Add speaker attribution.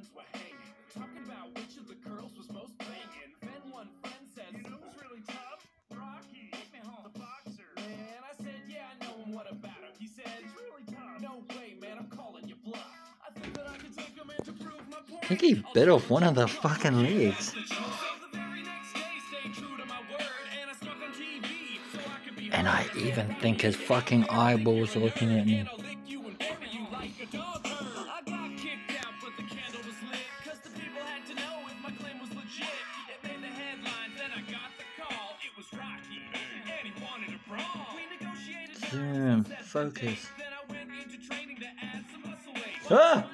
Speaker 1: friends were hanging, talking about which of the girls was most banging. Then one friend says,
Speaker 2: You know who's really tough? Rocky.
Speaker 1: Take me home.
Speaker 2: The boxer.
Speaker 1: Man, I said, yeah, I know him. What about him? He said,
Speaker 2: He's really tough.
Speaker 1: no way, man, I'm calling you bluff. I think that I can take him in to prove my point.
Speaker 3: I think he bit off one of the fucking legs.
Speaker 1: So the very next day, stayed true to my word, and I stuck on TV so I could be
Speaker 3: And I
Speaker 1: heard.
Speaker 3: even think his fucking eyeballs are looking at me.
Speaker 1: My claim was legit. It made the headlines, then I got the call. It was Rocky, and he wanted a brawl. We negotiated
Speaker 3: Zoom,
Speaker 1: terms, set the
Speaker 3: focus.
Speaker 1: Then I went into training to add some muscle weight.
Speaker 3: Ah!